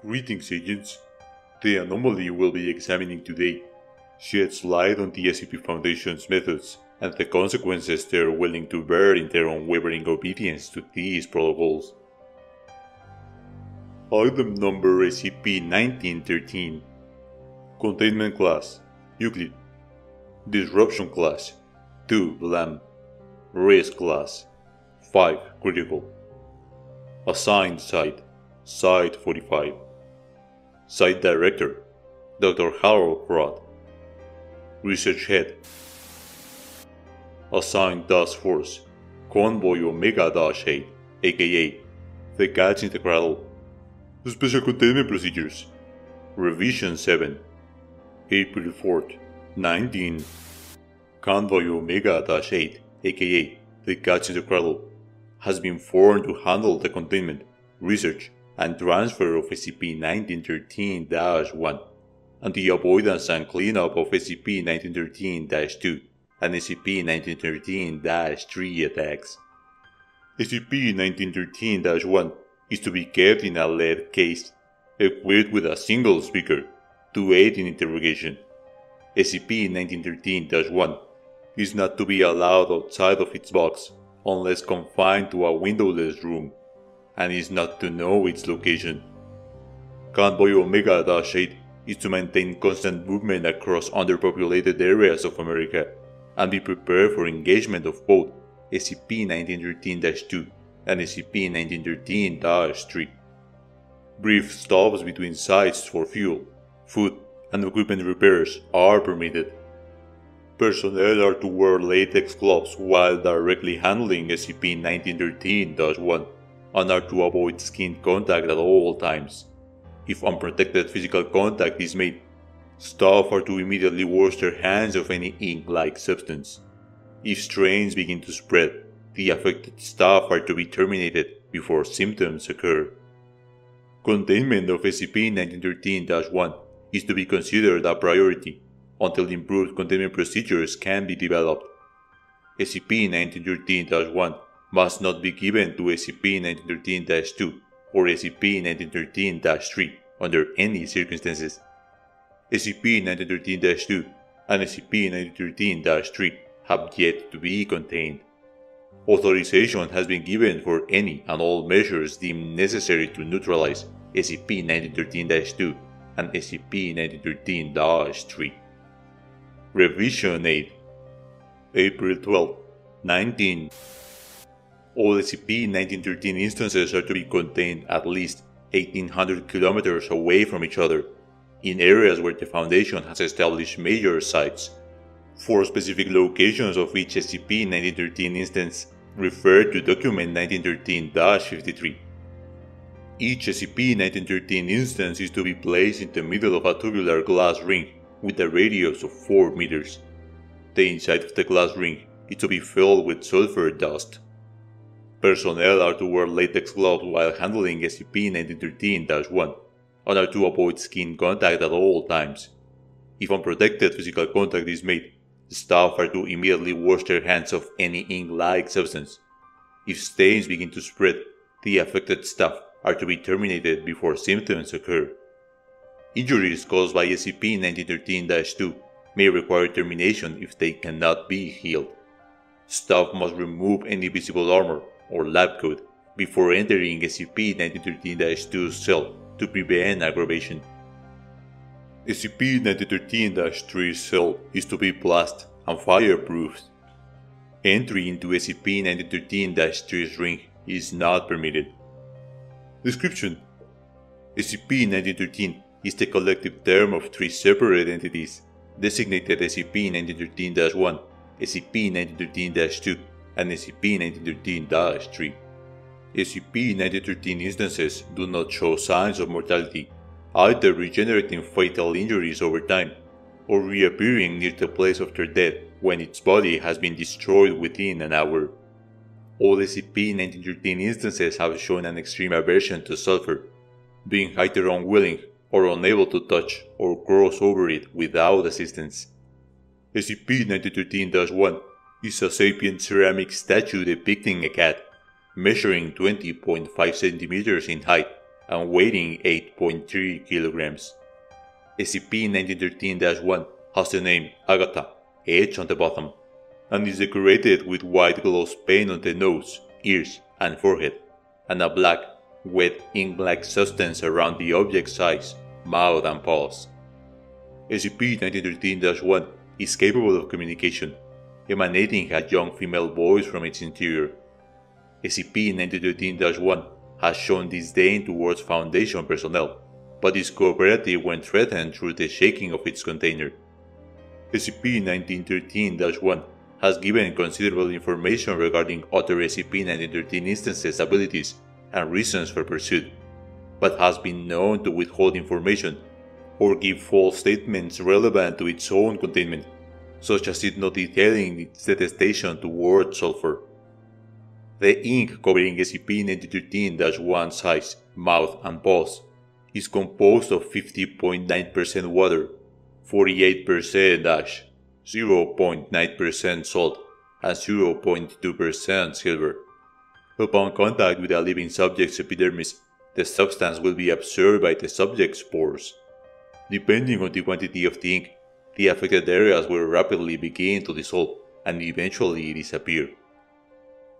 Greetings, agents. The anomaly we'll be examining today sheds light on the SCP Foundation's methods and the consequences they're willing to bear in their unwavering obedience to these protocols. Item number SCP-1913 Containment Class. Euclid. Disruption Class. 2 Vlam Risk Class. 5 Critical. Assigned Site. Site 45 Site Director Dr. Harold Crott Research Head Assigned Task Force Convoy Omega 8 aka The Cats in the Cradle Special Containment Procedures Revision 7 April 4th 19 Convoy Omega Dash 8 aka The Cats in the Cradle has been formed to handle the containment, research, and transfer of SCP-1913-1 and the avoidance and cleanup of SCP-1913-2 and SCP-1913-3 attacks. SCP-1913-1 is to be kept in a lead case, equipped with a single speaker to aid in interrogation. SCP-1913-1 is not to be allowed outside of its box unless confined to a windowless room, and is not to know its location. Convoy Omega 8 is to maintain constant movement across underpopulated areas of America and be prepared for engagement of both SCP-1913-2 and SCP-1913-3. Brief stops between sites for fuel, food, and equipment repairs are permitted. Personnel are to wear latex gloves while directly handling SCP-1913-1 and are to avoid skin contact at all times. If unprotected physical contact is made, staff are to immediately wash their hands of any ink-like substance. If strains begin to spread, the affected staff are to be terminated before symptoms occur. Containment of SCP-1913-1 is to be considered a priority until improved containment procedures can be developed. SCP-1913-1 must not be given to SCP-1913-2 or SCP-1913-3 under any circumstances. SCP-1913-2 and SCP-1913-3 have yet to be contained. Authorization has been given for any and all measures deemed necessary to neutralize SCP-1913-2 and SCP-1913-3. Revision 8 April 12, 19 All SCP-1913 instances are to be contained at least 1800 kilometers away from each other, in areas where the Foundation has established major sites. Four specific locations of each SCP-1913 instance refer to document 1913-53. Each SCP-1913 instance is to be placed in the middle of a tubular glass ring with a radius of 4 meters. The inside of the glass ring is to be filled with sulfur dust. Personnel are to wear latex gloves while handling SCP-1913-1 and are to avoid skin contact at all times. If unprotected physical contact is made, staff are to immediately wash their hands of any ink-like substance. If stains begin to spread, the affected staff are to be terminated before symptoms occur. Injuries caused by SCP-1913-2 may require termination if they cannot be healed. Staff must remove any visible armor or lab coat before entering SCP-1913-2's cell to prevent aggravation. SCP-1913-3's cell is to be blast and fireproofed. Entry into SCP-1913-3's ring is not permitted. Description SCP-1913 is the collective term of three separate entities designated SCP-1913-1, SCP-1913-2, and SCP-1913-3. SCP-1913 instances do not show signs of mortality, either regenerating fatal injuries over time or reappearing near the place of their death when its body has been destroyed within an hour. All SCP-1913 instances have shown an extreme aversion to sulfur, being either unwilling or unable to touch or cross over it without assistance. SCP-1913-1 is a sapient ceramic statue depicting a cat, measuring 20.5 centimeters in height and weighing 8.3 kilograms. SCP-1913-1 has the name Agatha etched on the bottom and is decorated with white gloss paint on the nose, ears, and forehead, and a black, wet ink-like substance around the object's eyes, mouth, and paws. SCP-1913-1 is capable of communication, emanating a young female voice from its interior. SCP-1913-1 has shown disdain towards Foundation personnel, but is cooperative when threatened through the shaking of its container. SCP-1913-1 has given considerable information regarding other SCP-1913 instances' abilities and reasons for pursuit, but has been known to withhold information or give false statements relevant to its own containment, such as it not detailing its detestation toward sulfur. The ink covering scp-1913-1 size mouth, and paws is composed of 50.9% water, 48% ash, 0.9% salt, and 0.2% silver. Upon contact with a living subject's epidermis, the substance will be absorbed by the subject's pores. Depending on the quantity of the ink, the affected areas will rapidly begin to dissolve and eventually disappear.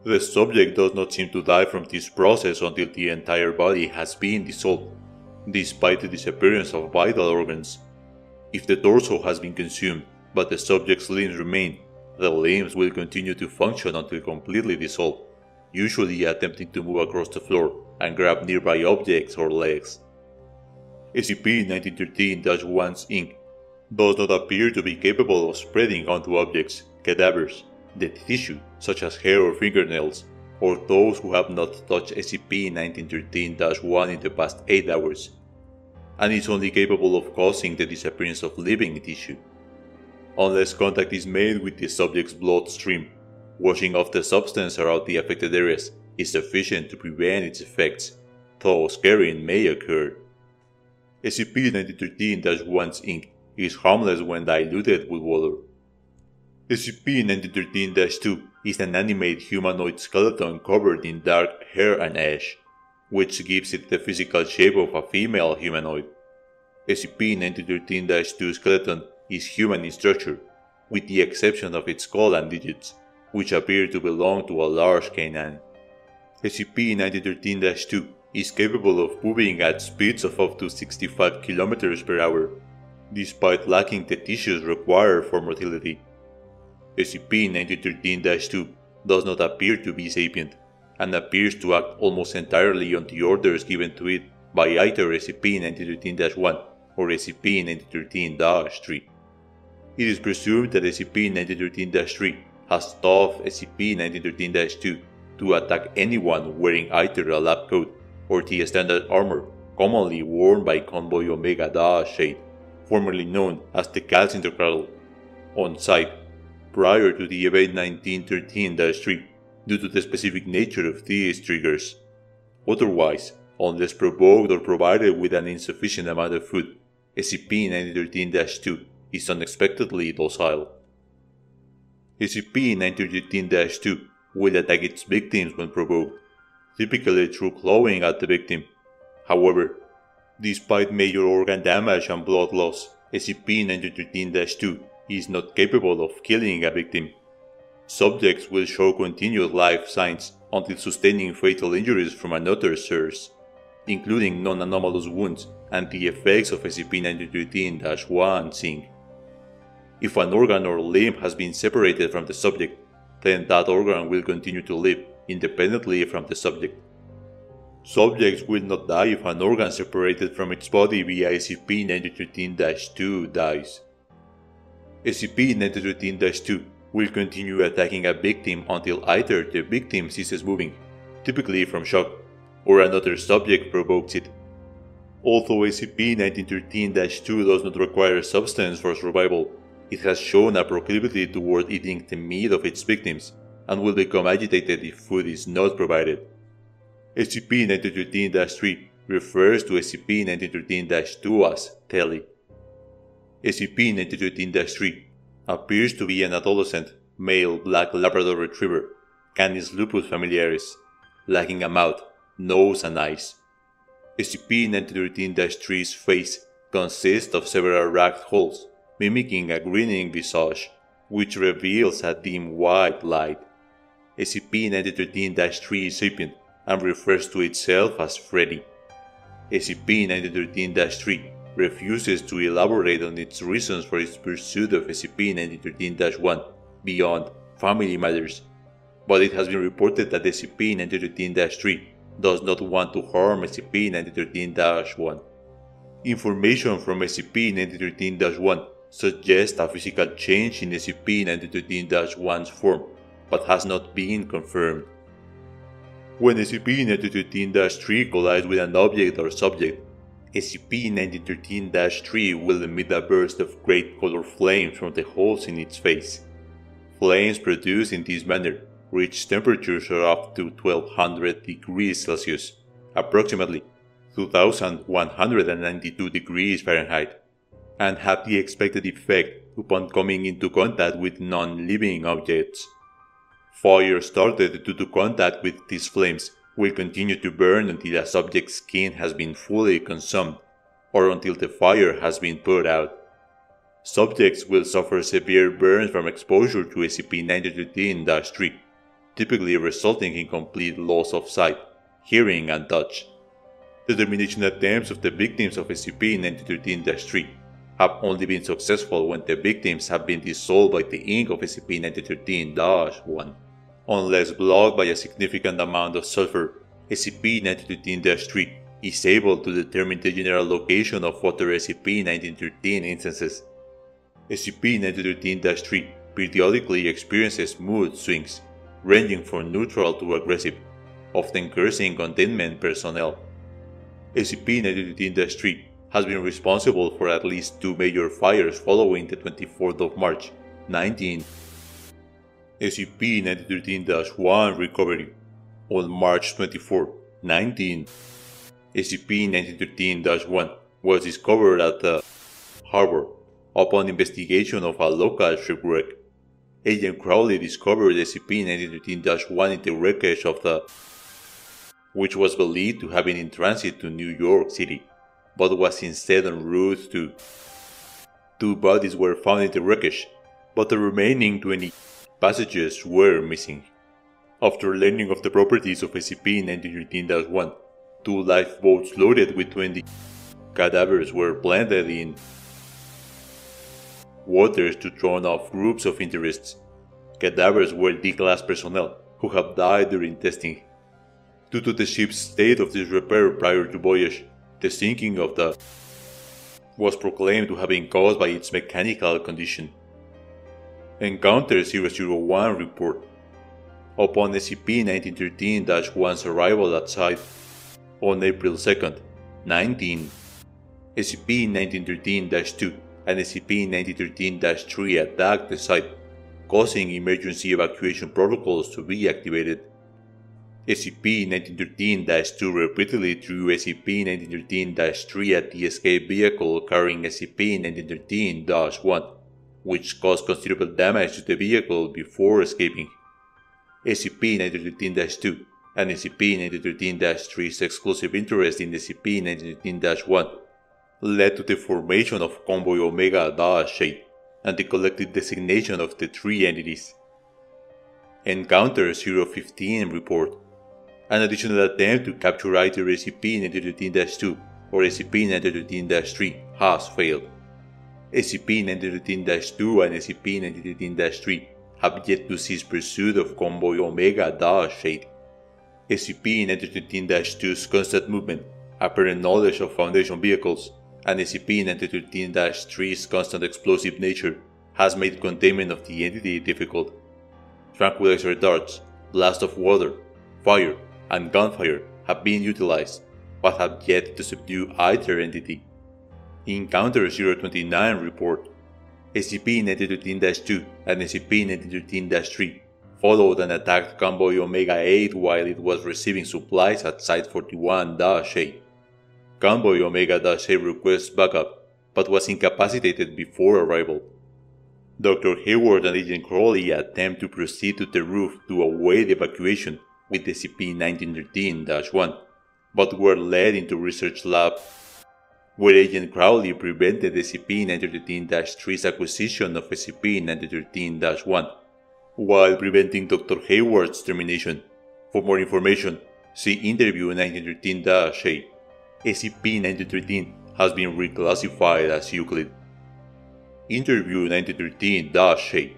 The subject does not seem to die from this process until the entire body has been dissolved, despite the disappearance of vital organs. If the torso has been consumed, but the subject's limbs remain, the limbs will continue to function until completely dissolved, usually attempting to move across the floor and grab nearby objects or legs. SCP-1913-1's ink does not appear to be capable of spreading onto objects, cadavers, dead tissue such as hair or fingernails, or those who have not touched SCP-1913-1 in the past 8 hours, and is only capable of causing the disappearance of living tissue. Unless contact is made with the subject's bloodstream, washing off the substance around the affected areas is sufficient to prevent its effects, though scarring may occur. SCP-1913-1's ink is harmless when diluted with water. SCP-1913-2 is an animate humanoid skeleton covered in dark hair and ash, which gives it the physical shape of a female humanoid. SCP-1913-2 skeleton is human in structure, with the exception of its skull and digits, which appear to belong to a large canine. SCP-1913-2 is capable of moving at speeds of up to 65 km per hour, despite lacking the tissues required for motility. SCP-1913-2 does not appear to be sapient, and appears to act almost entirely on the orders given to it by either SCP-1913-1 or SCP-1913-3. It is presumed that SCP-1913-3 has taught SCP-1913-2 to attack anyone wearing either a lab coat or the standard armor commonly worn by Convoy Omega-8, formerly known as the Cats in the Cradle, on site prior to the event 1913-3 due to the specific nature of these triggers. Otherwise, unless provoked or provided with an insufficient amount of food, SCP-1913-2 is unexpectedly docile. SCP-1913-2 will attack its victims when provoked, typically through clawing at the victim. However, despite major organ damage and blood loss, SCP-1913-2 is not capable of killing a victim. Subjects will show continued life signs until sustaining fatal injuries from another source, including non-anomalous wounds and the effects of SCP-1913-1's ink. If an organ or limb has been separated from the subject, then that organ will continue to live independently from the subject. Subjects will not die if an organ separated from its body via SCP-1913-2 dies. SCP-1913-2 will continue attacking a victim until either the victim ceases moving, typically from shock, or another subject provokes it. Although SCP-1913-2 does not require substance for survival, it has shown a proclivity toward eating the meat of its victims and will become agitated if food is not provided. SCP-1913-3 refers to SCP-1913-2 as Telly. SCP-1913-3 appears to be an adolescent male black Labrador Retriever, Canis lupus familiaris, lacking a mouth, nose, and eyes. SCP-1913-3's face consists of several ragged holes, mimicking a grinning visage, which reveals a dim white light. SCP-1913-3 is sapient and refers to itself as Freddy. SCP-1913-3 refuses to elaborate on its reasons for its pursuit of SCP-1913-1 beyond family matters, but it has been reported that SCP-1913-3 does not want to harm SCP-1913-1. Information from SCP-1913-1 suggests a physical change in SCP-1913-1's form, but has not been confirmed. When SCP-1913-3 collides with an object or subject, SCP-1913-3 will emit a burst of great color flames from the holes in its face. Flames produced in this manner reach temperatures of up to 1200 degrees Celsius, approximately 2192 degrees Fahrenheit, and have the expected effect upon coming into contact with non-living objects. Fire started due to contact with these flames will continue to burn until a subject's skin has been fully consumed, or until the fire has been put out. Subjects will suffer severe burns from exposure to SCP-1913-3, typically resulting in complete loss of sight, hearing, and touch. Determination attempts of the victims of SCP-1913-3 have only been successful when the victims have been dissolved by the ink of SCP-1913-1. Unless blocked by a significant amount of sulfur, SCP-1913-3 is able to determine the general location of other SCP-1913 instances. SCP-1913-3 periodically experiences mood swings, ranging from neutral to aggressive, often cursing containment personnel. SCP-1913-3 has been responsible for at least two major fires following the 24th of March, 19 SCP-1913-1 recovery on March 24, 19. SCP-1913-1 was discovered at the harbor upon investigation of a local shipwreck. Agent Crowley discovered SCP-1913-1 in the wreckage of the which was believed to have been in transit to New York City, but was instead en route to. Two bodies were found in the wreckage, but the remaining 20 passages were missing. After learning of the properties of SCP-1913-1, two lifeboats loaded with 20 cadavers were planted in waters to drown off groups of interests. Cadavers were D-class personnel who have died during testing. Due to the ship's state of disrepair prior to voyage, the sinking of the was proclaimed to have been caused by its mechanical condition. Encounter 001 report. Upon SCP-1913-1's arrival at site on April 2nd, 19, SCP-1913-2 and SCP-1913-3 attacked the site, causing emergency evacuation protocols to be activated. SCP-1913-2 repeatedly threw SCP-1913-3 at the escape vehicle carrying SCP-1913-1 which caused considerable damage to the vehicle before escaping. SCP-1913-2 and SCP-1913-3's exclusive interest in SCP-1913-1 led to the formation of Convoy Omega-8 and the collective designation of the three entities. Encounter 015 report An additional attempt to capture either SCP-1913-2 or SCP-1913-3 has failed. SCP-1913-2 and SCP-1913-3 have yet to cease pursuit of Convoy Omega-8. SCP-1913-2's constant movement, apparent knowledge of Foundation vehicles, and SCP-1913-3's constant explosive nature has made containment of the entity difficult. Tranquilizer darts, blast of water, fire, and gunfire have been utilized, but have yet to subdue either entity. Encounter 029 report SCP-1913-2 and SCP-1913-3 followed and attacked Convoy Omega-8 while it was receiving supplies at Site-41-8. Convoy Omega-8 requests backup, but was incapacitated before arrival. Dr. Hayward and Agent Crowley attempt to proceed to the roof to await evacuation with SCP-1913-1, but were led into research lab, where Agent Crowley prevented SCP-1913-3's acquisition of SCP-1913-1, while preventing Dr. Hayward's termination. For more information, see Interview 1913-8. SCP-1913 has been reclassified as Euclid. Interview 1913-8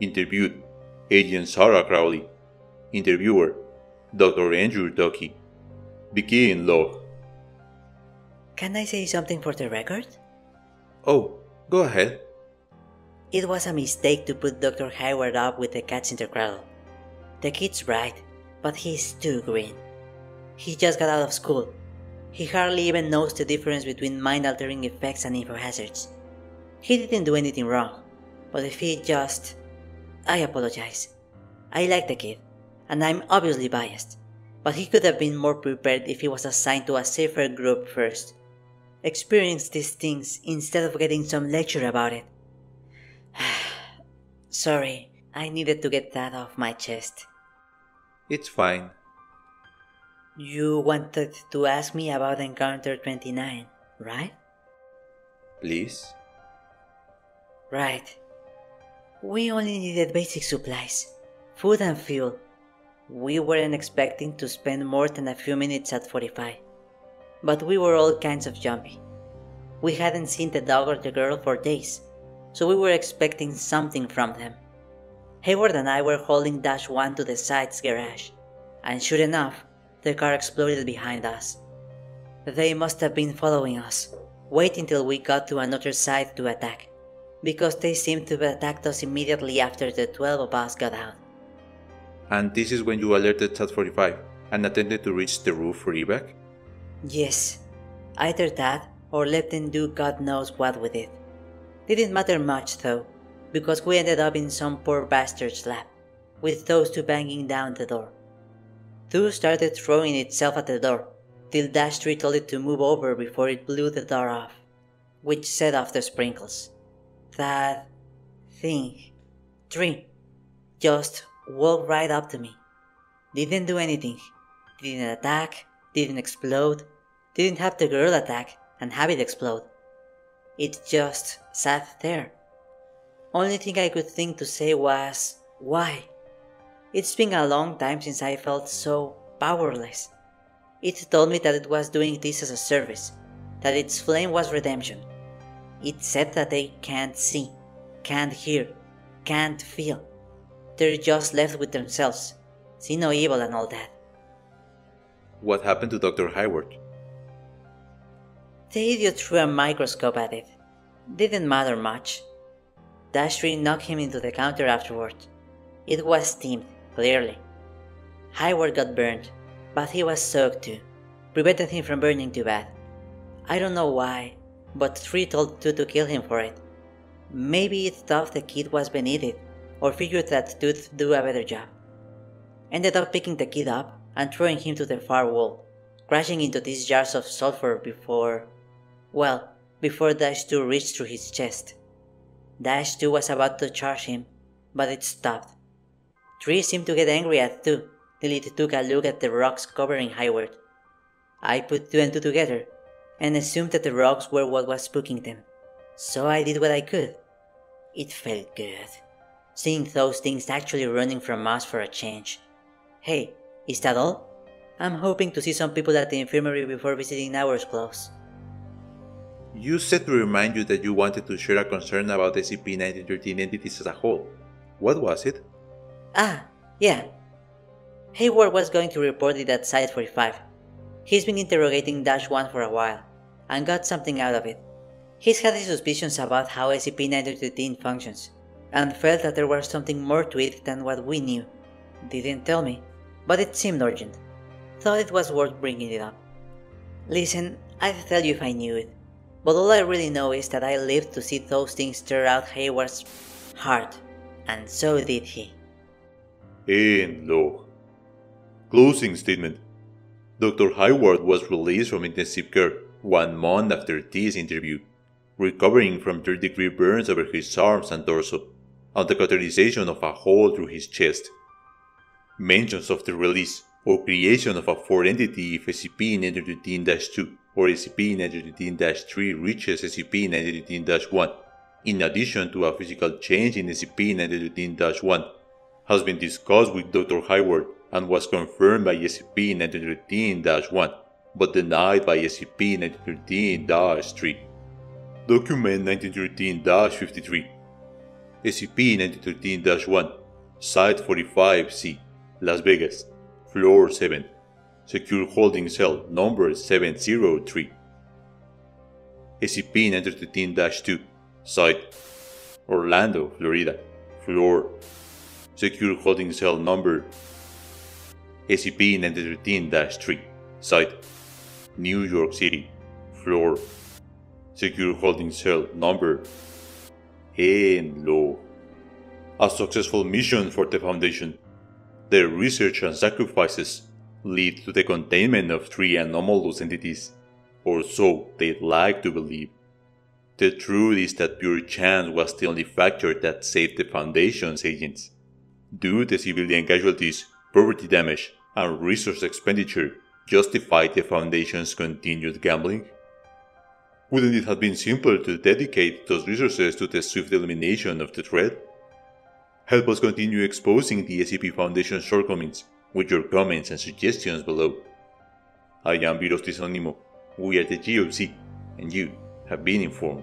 Interviewed Agent Sarah Crowley Interviewer Dr. Andrew Ducky Begin log Can I say something for the record? Oh, go ahead. It was a mistake to put Dr. Hayward up with the cats in the cradle. The kid's right, but he's too green. He just got out of school. He hardly even knows the difference between mind altering effects and info hazards. He didn't do anything wrong, but if he just. I apologize. I like the kid, and I'm obviously biased, but he could have been more prepared if he was assigned to a safer group first. Experience these things instead of getting some lecture about it. Sorry, I needed to get that off my chest. It's fine. You wanted to ask me about Encounter 29, right? Please? Right. We only needed basic supplies food and fuel. We weren't expecting to spend more than a few minutes at 45. But we were all kinds of jumpy. We hadn't seen the dog or the girl for days, so we were expecting something from them. Hayward and I were holding Dash 1 to the side's garage, and sure enough, the car exploded behind us. They must have been following us, waiting till we got to another side to attack because they seemed to have attacked us immediately after the 12 of us got out. And this is when you alerted TAT 45 and attempted to reach the roof for evac? Yes, either that or let them do God knows what with it. Didn't matter much though, because we ended up in some poor bastard's lab, with those two banging down the door. Two started throwing itself at the door, till Dash 3 told it to move over before it blew the door off, which set off the sprinkles that thing. Three. Just walked right up to me. Didn't do anything. Didn't attack, didn't explode, didn't have the girl attack and have it explode. It just sat there. Only thing I could think to say was, why? It's been a long time since I felt so powerless. It told me that it was doing this as a service, that its flame was redemption, it said that they can't see, can't hear, can't feel. They're just left with themselves, see no evil and all that. What happened to Dr. Hayward? The idiot threw a microscope at it. Didn't matter much. Dash 3 knocked him into the counter afterward. It was steamed, clearly. Hayward got burned, but he was soaked too. Prevented him from burning too bad. I don't know why, but Tree told Two to kill him for it. Maybe it thought the kid was beneath it, or figured that Tooth do a better job. Ended up picking the kid up and throwing him to the far wall, crashing into these jars of sulfur before. well, before Dash 2 reached through his chest. Dash 2 was about to charge him, but it stopped. Tree seemed to get angry at 2 till it took a look at the rocks covering Hayward. I put 2 and 2 together and assumed that the rocks were what was spooking them. So I did what I could. It felt good. Seeing those things actually running from us for a change. Hey, is that all? I'm hoping to see some people at the infirmary before visiting hours close. You said to remind you that you wanted to share a concern about SCP-1913 entities as a whole. What was it? Ah, yeah. Hayward was going to report it at Site 45. He's been interrogating Dash 1 for a while and got something out of it. He's had his suspicions about how SCP-1913 functions, and felt that there was something more to it than what we knew. Didn't tell me, but it seemed urgent. Thought it was worth bringing it up. Listen, I'd tell you if I knew it, but all I really know is that I lived to see those things tear out Hayward's heart, and so did he. End log. Closing statement. Dr. Hayward was released from intensive care one month after this interview, recovering from third degree burns over his arms and torso, and the cauterization of a hole through his chest. Mentions of the release or creation of a fourth entity if SCP-913-2 or SCP-913-3 reaches SCP-913-1, in addition to a physical change in SCP-913-1, has been discussed with Dr. Hayward and was confirmed by SCP-913-1, but denied by SCP-913-3. Document 1913-53 SCP-1913-1 Site 45C Las Vegas Floor 7 Secure Holding Cell Number 703 SCP-913-2 Site Orlando, Florida Floor. Secure Holding Cell Number SCP-913-3 Site New York City Floor. Secure Holding Cell Number and Law. A successful mission for the Foundation. Their research and sacrifices lead to the containment of three anomalous entities, or so they'd like to believe. The truth is that pure chance was the only factor that saved the Foundation's agents. Do the civilian casualties, property damage, and resource expenditure justify the Foundation's continued gambling? Wouldn't it have been simpler to dedicate those resources to the swift elimination of the threat? Help us continue exposing the SCP Foundation's shortcomings with your comments and suggestions below. I am Virus we are the GOC, and you have been informed.